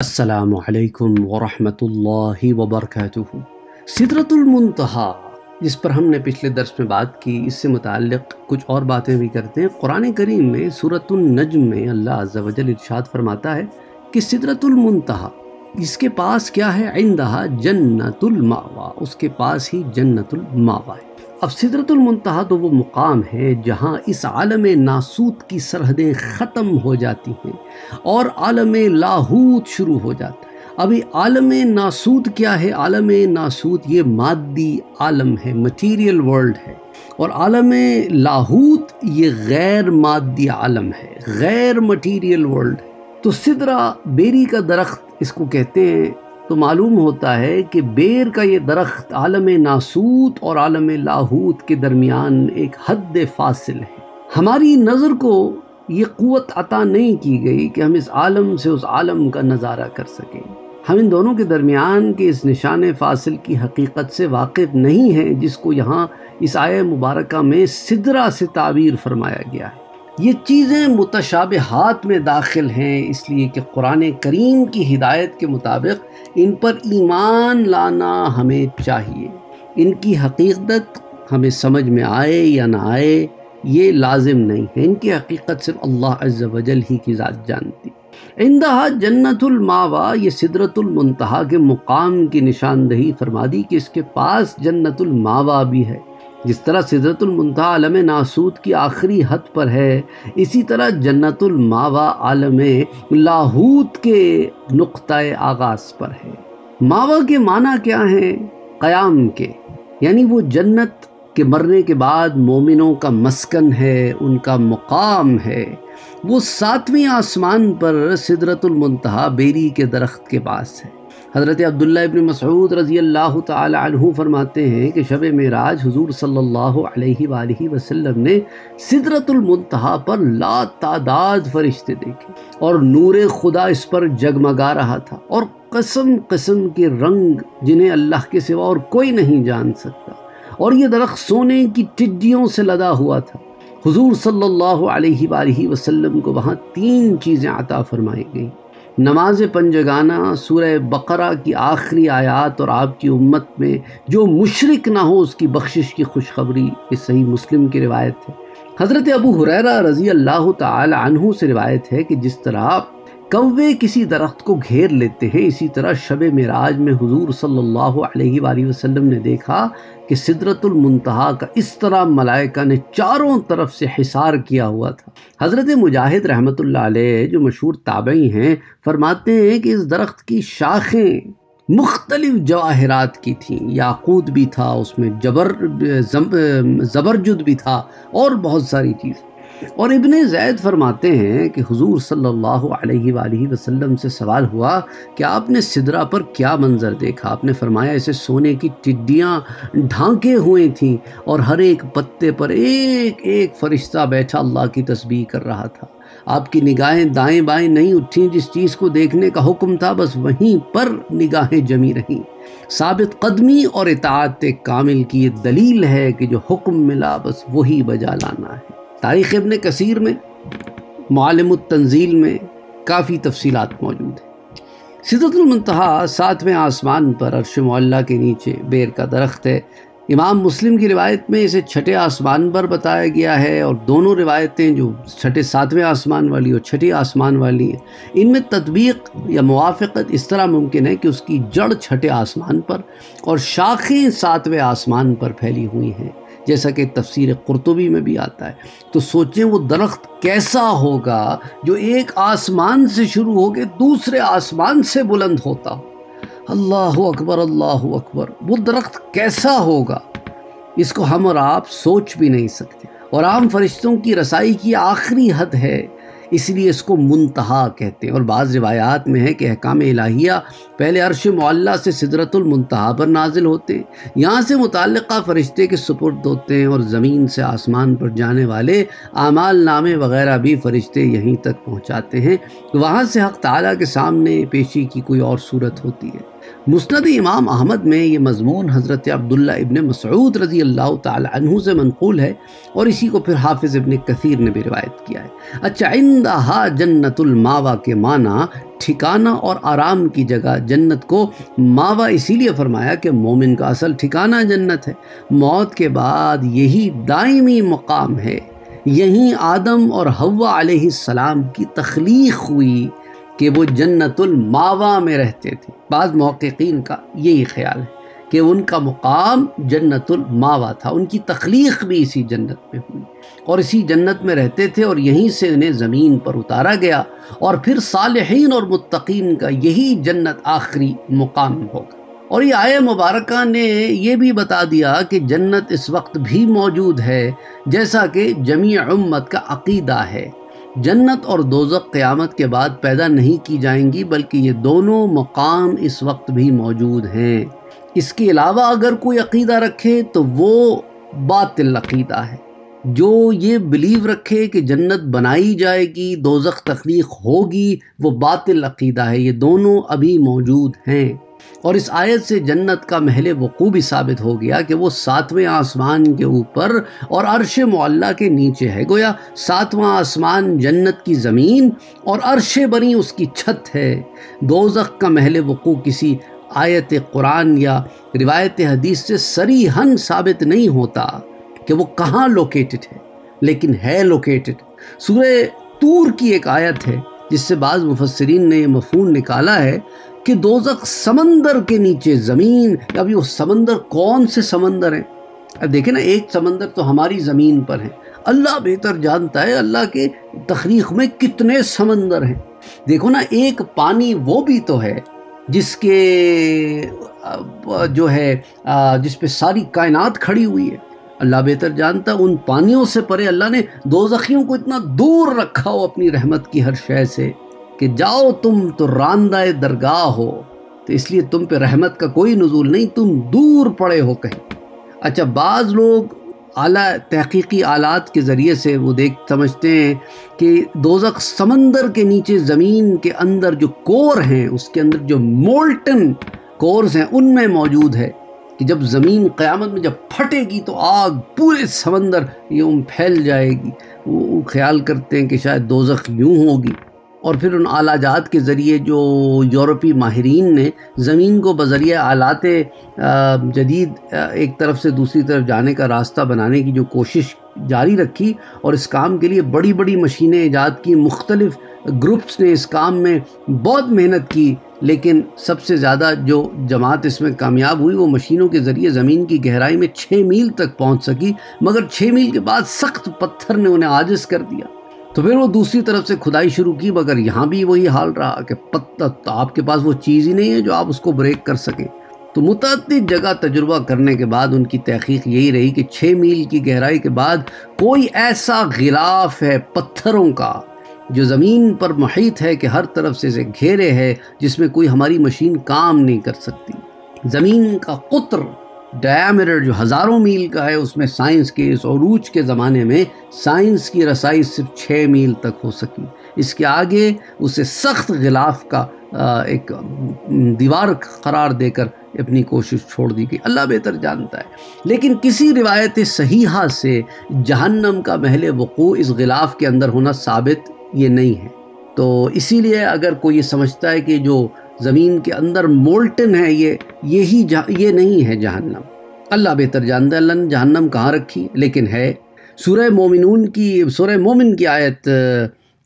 असलकम वरहमतुल्लाहि वबरकातुहू सिदरतुलमुंतहा जिस पर हमने पिछले दर्स में बात की, इससे मुतक़ कुछ और बातें भी करते हैं। कुरान करीम में सूरतुलनजम में अल्लाह अज़्ज़वजल इरशाद फरमाता है कि सिदरतुलमुंतहा इसके पास क्या है? इंदहा जन्नतुल मावा, उसके पास ही जन्नतुल मावा है। अब सिदरतुलमनतहा तो वो मुकाम है जहाँ इस आलम नासूत की सरहदें ख़त्म हो जाती हैं और आलम लाहूत शुरू हो जाता है। अभी आलम नासूत क्या है? आलम नासूत ये मादी आलम है मटीरियल वर्ल्ड है। और आलम लाहूत ये गैर मादी आलम है, गैर मटीरियल वर्ल्ड है। तो सिदरा बेरी का दरख्त इसको कहते हैं तो मालूम होता है कि बेर का ये दरख्त आलम नासूत और आलम लाहूत के दरमियान एक हद फासिल है। हमारी नज़र को ये क़वत अता नहीं की गई कि हम इस आलम से उस आलम का नज़ारा कर सकें। हम इन दोनों के दरमियान के इस निशान फासिल की हकीकत से वाकिफ़ नहीं हैं, जिसको यहाँ इस आय मुबारक में सिदरा से ताबीर फरमाया गया है। ये चीज़ें मुतशाबहात में दाखिल हैं, इसलिए कि कुरान करीम की हिदायत के मुताबिक इन पर ईमान लाना हमें चाहिए। इनकी हकीकत हमें समझ में आए या ना आए, ये लाजिम नहीं है। इनकी हकीकत सिर्फ़ अल्लाह अज्ज वजल ही की ज़ात जानती। इंदहा जन्नतुल मावा, ये सिदरतुल के मुकाम की निशानदही फरमा दी कि इसके पास जन्नतुल मावा भी है। जिस तरह सिदरतुलमता आलम नासूद की आखिरी हद पर है, इसी तरह जन्नतुल मावा आलम लाहूत के नुक़ आगाज़ पर है। मावा के माना क्या हैं? क़याम के, यानी वो जन्नत के मरने के बाद मोमिनों का मस्कन है, उनका मुकाम है। वो सातवें आसमान पर सिदरतुलमता बेरी के दरख्त के पास है। हज़रत अब्दुल्ला इब्न मसऊद रज़ी अल्लाह तु फरमाते हैं कि शब मराज हुजूर सल्लल्लाहु अलैहि वसल्लम ने सिदरतुलमतहा पर ला तादाद फरिश्ते देखे और नूर खुदा इस पर जगमगा रहा था और कसम कसम के रंग जिन्हें अल्लाह के सिवा और कोई नहीं जान सकता। और ये दरख्त सोने की टिड्डियों से लदा हुआ था। हुजूर सल्लल्लाहु अलैहि वसल्लम को वहाँ तीन चीज़ें अता फरमाई गई। नमाज़ पंजगाना, सूरह बकरा की आखिरी आयात और आपकी उम्मत में जो मुशरक ना हो, उसकी बख्शिश की खुशखबरी, ये सही मुस्लिम की रिवायत है। हज़रत अबू हुरैरा रज़ी अल्लाह तहु से रिवायत है कि जिस तरह कौवे किसी दरख्त को घेर लेते हैं। इसी तरह शब मराज में हुजूर सल्लल्लाहु अलैहि वसल्लम ने देखा कि सिदरतुल मुंतहा का इस तरह मलाइका ने चारों तरफ़ से हिसार किया हुआ था। हज़रत मुजाहिद रहमतुल्लाह जो मशहूर ताबई हैं, फरमाते हैं कि इस दरख्त की शाखें मुख्तलिफ़ जवाहरात की थी। याकूत भी था, उसमें जबर ज़बरजुद भी था और बहुत सारी चीज़। और इबन जैद फरमाते हैं कि हुजूर अलैहि वसल्लम से सवाल हुआ कि आपने सिदरा पर क्या मंज़र देखा? आपने फरमाया, इसे सोने की टिड्डियाँ ढांके हुए थीं और हर एक पत्ते पर एक एक फरिश्ता बैठा अल्लाह की तस्बीह कर रहा था। आपकी निगाहें दाएँ बाएँ नहीं उठी, जिस चीज़ को देखने का हुक्म था, बस वहीं पर निगाहें जमी रहीं। साबित कदमी और इतात कामिल की ये दलील है कि जो हुक्म मिला, बस वही बजा लाना है। तारीख़ इबन कसीर में मालम तंजील में काफ़ी तफसीलात मौजूद हैं। सिदतुलमतहा सातवें आसमान पर अरश मल्ला के नीचे बेर का दरख्त है। इमाम मुस्लिम की रिवायत में इसे छठे आसमान पर बताया गया है और दोनों रिवायतें जो छठे सातवें आसमान वाली और छठी आसमान वाली हैं, इनमें तदबीक या मुआफ़त इस तरह मुमकिन है कि उसकी जड़ छठे आसमान पर और शाखें सातवें आसमान पर फैली हुई हैं। जैसा कि तफसीर कुरतबी में भी आता है। तो सोचें वो दरख्त कैसा होगा जो एक आसमान से शुरू हो गए दूसरे आसमान से बुलंद होता हो। अल्लाह अकबर अल्लाह अकबर। वो दरख्त कैसा होगा? इसको हम और आप सोच भी नहीं सकते। और आम फरिश्तों की रसाई की आखिरी हद है इसलिए इसको मुंतहा कहते हैं। और बाज़ रिवायात में है कि अहकाम इलाहिया पहले अरश मल्ला से सिदरतुलमतहा पर नाजिल होते हैं। यहाँ से मुतल फ़रिश्ते के सुपुर्द होते हैं और ज़मीन से आसमान पर जाने वाले आमाल नामे वगैरह भी फ़रिश्ते यहीं तक पहुँचाते हैं। तो वहाँ से हक़ ताली के सामने पेशी की कोई और सूरत होती है। मुस्ंद इमाम अहमद में ये मजमून हज़रत अब्दुल्ला इबन मसऊद रज़ी अल्लाह तु से मनकूल है और इसी को फिर हाफिज़ इबन कसीर ने भी रिवायत किया है। अच्छा इंदहा जन्नतुल मावा के माना ठिकाना और आराम की जगह जन्नत को मावा इसीलिए फरमाया कि मोमिन का असल ठिकाना जन्नत है। मौत के बाद यही दायमी मकाम है। यहीं आदम और हवा सलाम की तख्लीक हुई। कि वो जन्नतुल मावा में रहते थे। बाद महक़ीन का यही ख्याल है कि उनका मुकाम जन्नतुल मावा था। उनकी तख्लीक भी इसी जन्नत में हुई। और इसी जन्नत में रहते थे और यहीं से उन्हें ज़मीन पर उतारा गया और फिर सालहीन और मुत्तकीन का यही जन्नत आखिरी मुकाम होगा। और ये आय मुबारक ने ये भी बता दिया कि जन्नत इस वक्त भी मौजूद है, जैसा कि जमी उम्मत का अकीदा है। जन्नत और दोजक क़यामत के बाद पैदा नहीं की जाएँगी, बल्कि ये दोनों मकाम इस वक्त भी मौजूद हैं। इसके अलावा अगर कोई अकीदा रखे तो वो बातिल अकीदा है। जो ये बिलीव रखे कि जन्नत बनाई जाएगी दोजक तख्लीक होगी, वो बातिल अकीदा है। ये दोनों अभी मौजूद हैं। और इस आयत से जन्नत का महल वकू भी साबित हो गया कि वो सातवें आसमान के ऊपर और अरश मुल्ला के नीचे है। गोया सातवां आसमान जन्नत की ज़मीन और अरश बनी उसकी छत है। दोजख का महल वकू किसी आयत कुरान या रिवायत हदीस से सरी हन साबित नहीं होता कि वो कहाँ लोकेटेड है, लेकिन है लोकेटेड सूर्य तूर की एक आयत है, जिससे बाज़ मुफसरीन ने, मफहूम निकाला है कि दोजक समंदर के नीचे ज़मीन, अभी वो समंदर कौन से समंदर हैं? अब देखें ना, एक समंदर तो हमारी ज़मीन पर है। अल्लाह बेहतर जानता है अल्लाह के तखरीक में कितने समंदर हैं। देखो ना, एक पानी वो भी तो है, जिसके जो है जिस पे सारी कायनात खड़ी हुई है। अल्लाह बेहतर जानता है, उन पानियों से परे अल्लाह ने दो को इतना दूर रखा हो अपनी रहमत की हर शय से। कि जाओ तुम तो रांदा दरगाह हो तो इसलिए तुम पे रहमत का कोई नजूल नहीं, तुम दूर पड़े हो कहीं। अच्छा बाज़ लोग आला, तहकीकी आलात के ज़रिए से वो देख, समझते हैं कि दोजक समंदर के नीचे ज़मीन के अंदर जो कोर हैं, उसके अंदर जो मोल्टन कोर्स हैं, उनमें मौजूद है कि जब ज़मीन क़यामत में जब फटेगी तो आग पूरे समंदर यूँ फैल जाएगी। वो ख्याल करते हैं कि शायद दोजख यूँ होगी। और फिर उन आलाजात के ज़रिए जो यूरोपी माहरीन ने ज़मीन को बज़रिए आलात जदीद एक तरफ़ से दूसरी तरफ़ जाने का रास्ता बनाने की जो कोशिश जारी रखी और इस काम के लिए बड़ी बड़ी मशीनें ईजाद की, मुख्तलिफ़ ग्रुप्स ने इस काम में बहुत मेहनत की, लेकिन सबसे ज़्यादा जो जमात इसमें कामयाब हुई वो मशीनों के ज़रिए ज़मीन की गहराई में छः मील तक पहुँच सकी, मगर छः मील के बाद सख्त पत्थर ने उन्हें आजिज़ कर दिया। तो फिर वो दूसरी तरफ़ से खुदाई शुरू की, मगर यहाँ भी वही हाल रहा कि पत्ता तो आपके पास वो चीज़ ही नहीं है जो आप उसको ब्रेक कर सकें। तो मुतद जगह तजुर्बा करने के बाद उनकी तहकीक यही रही कि छः मील की गहराई के बाद कोई ऐसा गिलाफ है पत्थरों का जो ज़मीन पर मुहित है कि हर तरफ़ से इसे घेरे है, जिसमें कोई हमारी मशीन काम नहीं कर सकती। ज़मीन का कुत्र डायामीटर जो हज़ारों मील का है, उसमें साइंस के इस अरूज के ज़माने में साइंस की रसाई सिर्फ़ छः मील तक हो सकी। इसके आगे उसे सख्त गिलाफ का एक दीवार करार देकर अपनी कोशिश छोड़ दी गई। अल्लाह बेहतर जानता है। लेकिन किसी रिवायत सही से जहन्नम का महल वकू इस गिलाफ के अंदर होना साबित ये नहीं है। तो इसीलिए अगर कोई ये समझता है कि जो ज़मीन के अंदर मोल्टन है ये यही ये नहीं है जहन्नम। अल्लाह बेहतर जानता अल्लाह ने जहन्नम कहाँ रखी? लेकिन है सूर्य मोमिनून की सूर्य मोमिन की आयत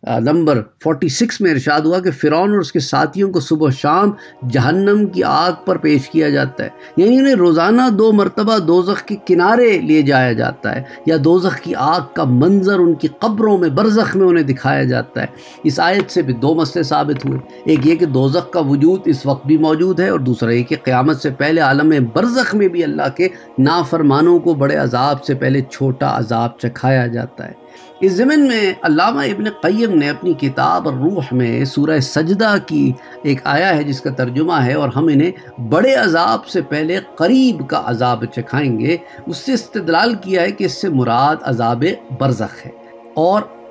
नंबर 46 में इरशाद हुआ कि फ़िरौन और उसके साथियों को सुबह शाम जहन्नम की आग पर पेश किया जाता है। यानी उन्हें रोज़ाना दो मरतबा दोजख के किनारे ले जाया जाता है या दोजख की आग का मंजर उनकी कब्रों में, बरज़ख में उन्हें दिखाया जाता है। इस आयत से भी दो मसले साबित हुए। एक ये कि दोजख का वजूद इस वक्त भी मौजूद है और दूसरा ये कि क़्यामत से पहले आलम बरज़ख में भी अल्लाह के नाफरमानों को बड़े अजाब से पहले छोटा अजाब चखाया जाता है। इस ज़मीन में अलामा इबन क़य्यम ने अपनी किताब रूह में सूरह सजदा की एक आया है जिसका तर्जुमा है और हम इन्हें बड़े अजाब से पहले करीब का अजाब चखाएँगे। उससे इस्तलाल किया है कि इससे मुराद अजाब बरज़ख है। और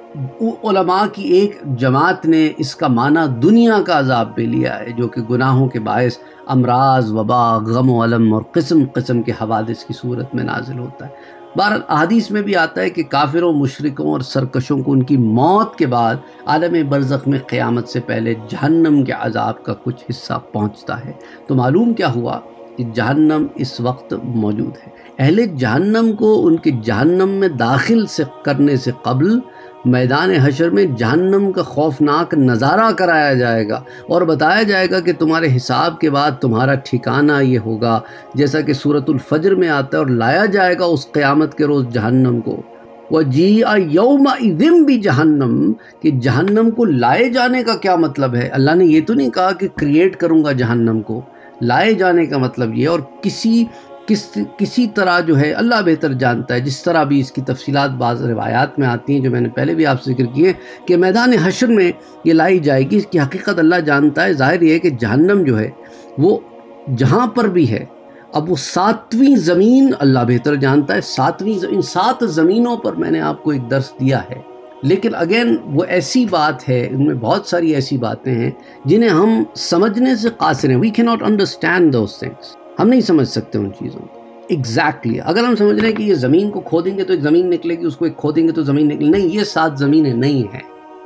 उलमा की एक जमात ने इसका माना दुनिया का अजाब भी लिया है, जो कि गुनाहों के बायस अमराज, वबा, गम अलम और किस्म किस्म के हवादिस की सूरत में नाजिल होता है। बार अदीस में भी आता है कि काफिरों, मुशरकों और सरकशों को उनकी मौत के बाद आलम बरज़ में क़्यामत से पहले जहन्नम के अजाब का कुछ हिस्सा पहुँचता है। तो मालूम क्या हुआ कि जहन्नम इस वक्त मौजूद है। अहले जहन्नम को उनके जहन्नम में दाखिल से करने से कबल मैदान हशर में जहन्नम का खौफनाक नज़ारा कराया जाएगा और बताया जाएगा कि तुम्हारे हिसाब के बाद तुम्हारा ठिकाना ये होगा। जैसा कि फजर में आता है और लाया जाएगा उस क़्यामत के रोज़ जहन्नम को। वह जी यौम इदिम भी जहन्नम, कि जहन्नम को लाए जाने का क्या मतलब है? अल्लाह ने ये तो नहीं कहा कि क्रिएट करूँगा जहन्नम को। लाए जाने का मतलब ये और किसी किस, किसी तरह जो है, अल्लाह बेहतर जानता है। जिस तरह भी इसकी तफसीलात बाज़ रवायात में आती हैं, जो मैंने पहले भी आपसे ज़िक्र किए, कि मैदान हशर में ये लाई जाएगी, इसकी हकीकत अल्लाह जानता है। ज़ाहिर यह है कि जहन्नम जो है, वो जहाँ पर भी है, अब वो सातवीं ज़मीन अल्लाह बेहतर जानता है। सातवीं इन सात ज़मीनों पर मैंने आपको एक दर्स दिया है। लेकिन अगेन, वो ऐसी बात है, उनमें बहुत सारी ऐसी बातें हैं, जिन्हें हम समझने से कासिर हैं। We can not understand those things हम नहीं समझ सकते उन चीज़ों को। Exactly exactly. अगर हम समझ रहे हैं कि ये ज़मीन को खोदेंगे तो एक ज़मीन निकलेगी, उसको एक खोदेंगे तो ज़मीन निकलेगी। नहीं, ये सात ज़मीनें नहीं है।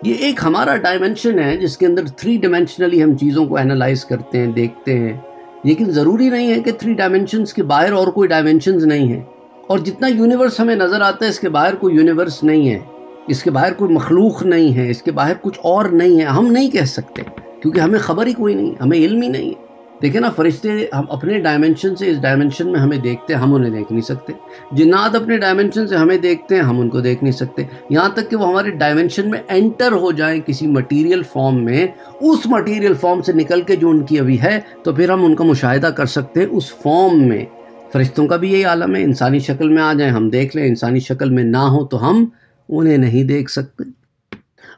ये एक हमारा डायमेंशन है, जिसके अंदर थ्री डायमेंशनली हम चीज़ों को एनालाइज करते हैं, देखते हैं। लेकिन ज़रूरी नहीं है कि थ्री डायमेंशंस के बाहर और कोई डायमेंशंस नहीं है। और जितना यूनिवर्स हमें नज़र आता है, इसके बाहर कोई यूनिवर्स नहीं है। इसके बाहर कोई मखलूक नहीं है। इसके बाहर कुछ और नहीं है। हम नहीं कह सकते, क्योंकि हमें खबर ही कोई नहीं, हमें इल्म ही नहीं है। देखे ना, फरिश्ते हम अपने डायमेंशन से इस डायमेंशन में हमें देखते हैं, हम उन्हें देख नहीं सकते। जिन्नात अपने डायमेंशन से हमें देखते हैं, हम उनको देख नहीं सकते। यहाँ तक कि वो हमारे डायमेंशन में एंटर हो जाएँ किसी मटेरियल फॉर्म में, उस मटेरियल फॉर्म से निकल के जो उनकी अभी है तो फिर हम उनका मुशाहिदा कर सकते हैं उस फॉर्म में। फरिश्तों का भी यही आलम है, इंसानी शक्ल में आ जाए, हम देख लें, इंसानी शक्ल में ना हो तो हम उन्हें नहीं देख सकते।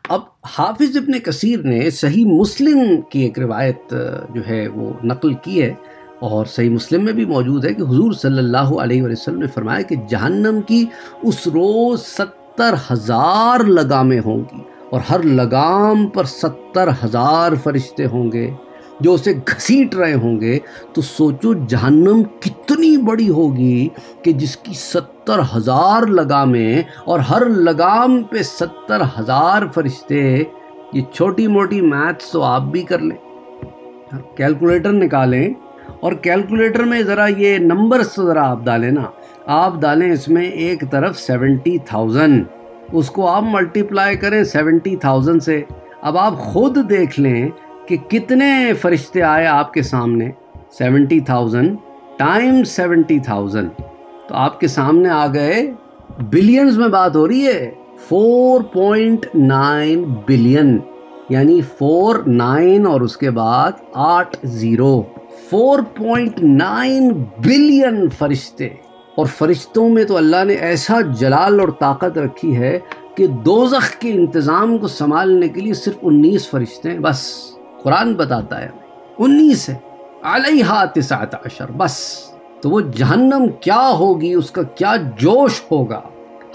अब हाफिज़ इबन कसीर ने सही मुस्लिम की एक रिवायत जो है वो नकल की है और सही मुस्लिम में भी मौजूद है कि हुजूर सल्लल्लाहु अलैहि वसल्लम ने फरमाया कि जहन्नम की उस रोज़ सत्तर हज़ार लगामें होंगी और हर लगाम पर सत्तर हज़ार फरिश्ते होंगे। जो उसे घसीट रहे होंगे तो सोचो जहन्नम कितनी बड़ी होगी कि जिसकी सत्तर हज़ार लगामें और हर लगाम पे सत्तर हज़ार फरिश्ते। ये छोटी मोटी मैथ्स तो आप भी कर लें। कैलकुलेटर निकालें और कैलकुलेटर में ज़रा ये नंबर्स तो ज़रा आप डालें ना। आप डालें इसमें एक तरफ़ सेवेंटी थाउज़ेंड। उसको आप मल्टीप्लाई करें सेवेंटी थाउज़ेंड से। अब आप खुद देख लें कि कितने फरिश्ते आए आपके सामने? Seventy thousand time seventy thousand. तो आपके सामने आ गए। बिलियंस में बात हो रही है। Four point nine billion. यानी फोर नाइन और उसके बाद आठ zero. Four point nine billion फरिश्ते। और फरिश्तों में तो अल्लाह ने ऐसा जलाल और ताकत रखी है कि दोजख के इंतज़ाम को संभालने के लिए सिर्फ़ उन्नीस फरिश्ते हैं। बस। कुरान बताता है, उन्नीस है। अलहा तिसात अशर, बस। तो वो जहन्नम क्या होगी, उसका क्या जोश होगा?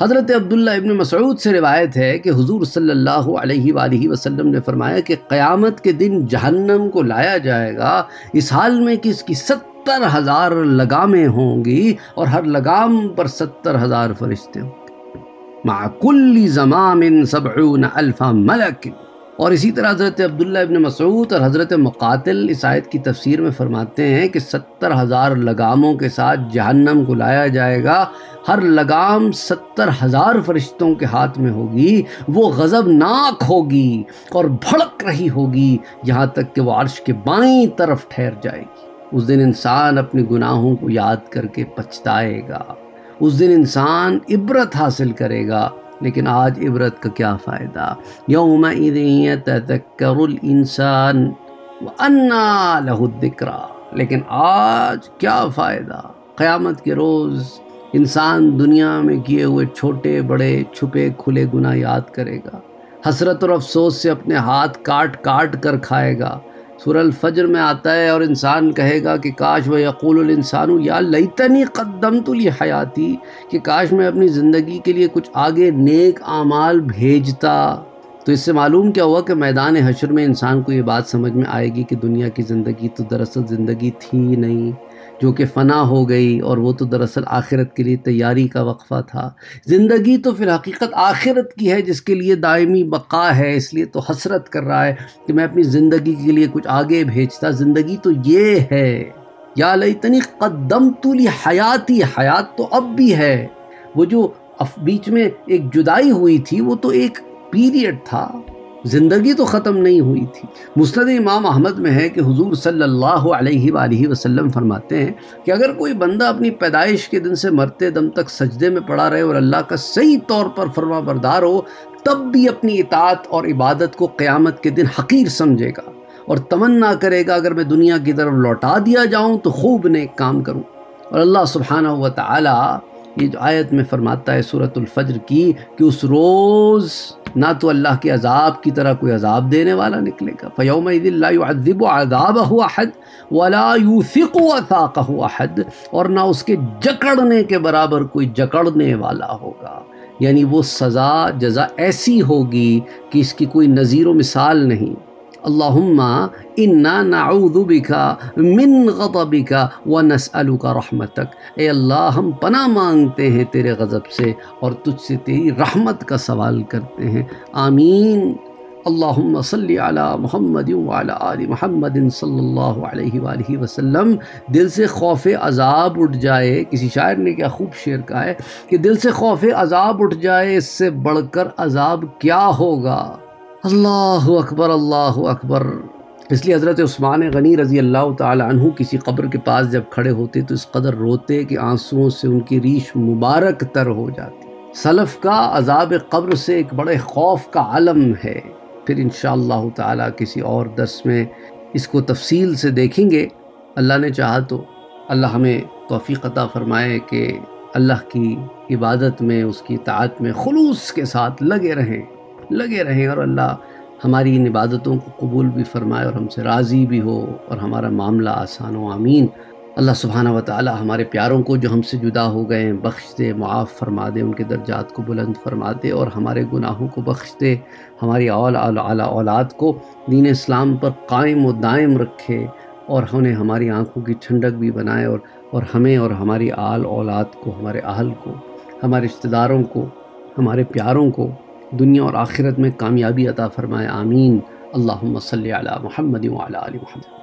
हज़रत अब्दुल्ला इब्न मसऊद से रिवायत है कि हुजूर सल्लल्लाहु अलैहि वसल्लम ने फरमाया कि क़यामत के दिन जहन्नम को लाया जाएगा, इस हाल में कि इसकी सत्तर हज़ार लगामें होंगी और हर लगाम पर सत्तर हज़ार फरिश्ते होंगे। माकुल्ली जमामिन सबून अल्फ़ा मलक। और इसी तरह हज़रत अब्दुल्ला इबन मसूद और हज़रत मुकातिल इस आयत की तफसीर में फरमाते हैं कि सत्तर हज़ार लगामों के साथ जहन्नम को लाया जाएगा। हर लगाम सत्तर हज़ार फरिश्तों के हाथ में होगी। वो गज़बनाक होगी और भड़क रही होगी, यहाँ तक कि वो अर्श के बाईं तरफ़ ठहर जाएगी। उस दिन इंसान अपने गुनाहों को याद करके पछताएगा। उस दिन इंसान इबरत हासिल करेगा। लेकिन आज इबरत का क्या फ़ायदा? यौम इंसान अन्ना लहुदिक्रा लेकिन आज क्या फ़ायदा? क़यामत के रोज़ इंसान दुनिया में किए हुए छोटे, बड़े, छुपे, खुले गुनाह याद करेगा। हसरत और अफसोस से अपने हाथ काट काट कर खाएगा। सूरह फजर में आता है और इंसान कहेगा कि, काश व यकूल या लईतनी कदम तुली हयाती कि काश मैं अपनी ज़िंदगी के लिए कुछ आगे नेक आमाल भेजता। तो इससे मालूम क्या हुआ कि मैदान हशर में इंसान को ये बात समझ में आएगी कि दुनिया की ज़िंदगी तो दरअसल ज़िंदगी थी नहीं। जो कि फ़ना हो गई और वो तो दरअसल आखिरत के लिए तैयारी का वक्फ़ा था। ज़िंदगी तो फिर हकीकत आखिरत की है, जिसके लिए दायमी बका है, इसलिए तो हसरत कर रहा है कि मैं अपनी ज़िंदगी के लिए कुछ आगे भेजता। ज़िंदगी तो ये है, या इतनी कदम तुली हयाती, हयात तो अब भी है। वो जो बीच में एक जुदाई हुई थी, वो तो एक पीरियड था। ज़िंदगी तो ख़त्म नहीं हुई थी। मुस्द इमाम अहमद में है कि हुजूर सल्लल्लाहु अलैहि वसल्लम फरमाते हैं कि अगर कोई बंदा अपनी पैदाइश के दिन से मरते दम तक सजदे में पड़ा रहे और अल्लाह का सही तौर पर फरमा बरदार हो, तब भी अपनी इतात और इबादत को क़यामत के दिन हकीर समझेगा और तमन्ना करेगा, अगर मैं दुनिया की तरफ़ लौटा दिया जाऊँ तो खूब नेक काम करूँ। और अल्लाह सुबहाना व ये जो आयत में फरमाता है सूरतुल्फ़ज्र की कि उस रोज़ ना तो अल्लाह के अजाब की तरह कोई अजाब देने वाला निकलेगा। फ़योम अदिब अदाब अहद वला यूफ़िक अहद और ना उसके जकड़ने के बराबर कोई जकड़ने वाला होगा। यानी वो सज़ा, जज़ा ऐसी होगी कि इसकी कोई नज़ीर मिसाल नहीं। अल्लाहुम्मा इन्ना नाऊदुबिका मिन गज़बिका व नसअलुका रहमतक ए अल्लाह हम पना मांगते हैं तेरे गज़ब से और तुझसे तेरी रहमत का सवाल करते हैं आमीन अल्लाहुम्मा सल्ली अला मुहम्मद वाला आली मुहम्मद सल्लल्लाहु अलैहि वसल्लम दिल से खौफ अजाब उठ जाए किसी शायर ने क्या खूब शेर कहा है कि दिल से खौफ अजाब उठ जाए इससे बढ़कर अजाब क्या होगा अल्लाह अकबर अल्लाह अकबर। इसलिए हज़रत उस्मान गनी रज़ी अल्लाह तु किसी कब्र के पास जब खड़े होते तो इस कदर रोते कि आंसुओं से उनकी रीश मुबारक तर हो जाती। सलफ़ का अजाब कब्र से एक बड़े खौफ का आलम है। फिर इन ताला किसी और दस में इसको तफसील से देखेंगे। अल्लाह ने चाहा तो अल्लाह हमें तोफ़ी अता फ़रमाए कि अल्लाह की इबादत में, उसकी तात में खलूस के साथ लगे रहें। लगे रहें और अल्लाह हमारी इन इबादतों को कबूल भी फरमाए और हमसे राज़ी भी हो और हमारा मामला आसान हो, आमीन। अल्लाह सुबहाना व ताली हमारे प्यारों को जो हमसे जुदा हो गए हैं बख्श दे मुआफ़ फरमा दे, उनके दर्जात को बुलंद फरमा दे और हमारे गुनाहों को बख्श दे हमारी औल आला औलाद को दीन इस्लाम पर कायम व दायम रखे और उन्हें हमारी आँखों की ठंडक भी बनाए और और हमें और हमारी आल औलाद को, हमारे अहल को, हमारे रिश्तेदारों को, हमारे प्यारों को दुनिया और आखिरत में कामयाबी अता फ़रमाए आमीन। अल्लाम सल महमद महमद